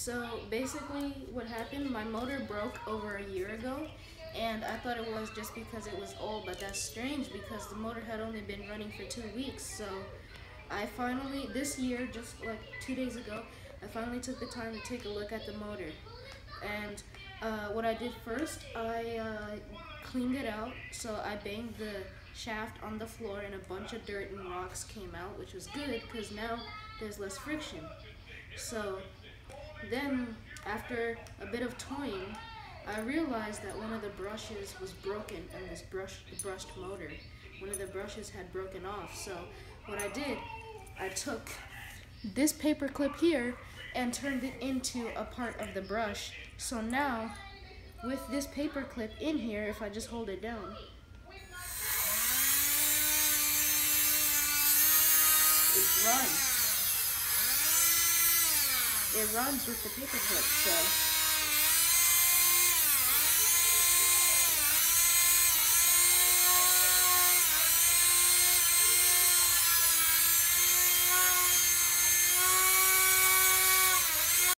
So basically, what happened, my motor broke over a year ago, and I thought it was just because it was old, but that's strange because the motor had only been running for two weeks. So I finally, this year, just like two days ago, I finally took the time to take a look at the motor. And uh, what I did first, I uh, cleaned it out. So I banged the shaft on the floor and a bunch of dirt and rocks came out, which was good because now there's less friction. So then, after a bit of toying, I realized that one of the brushes was broken in this brush brushed motor. One of the brushes had broken off. So what I did, I took this paper clip here and turned it into a part of the brush. So now, with this paper clip in here, if I just hold it down, it runs. It runs with the paper clip, so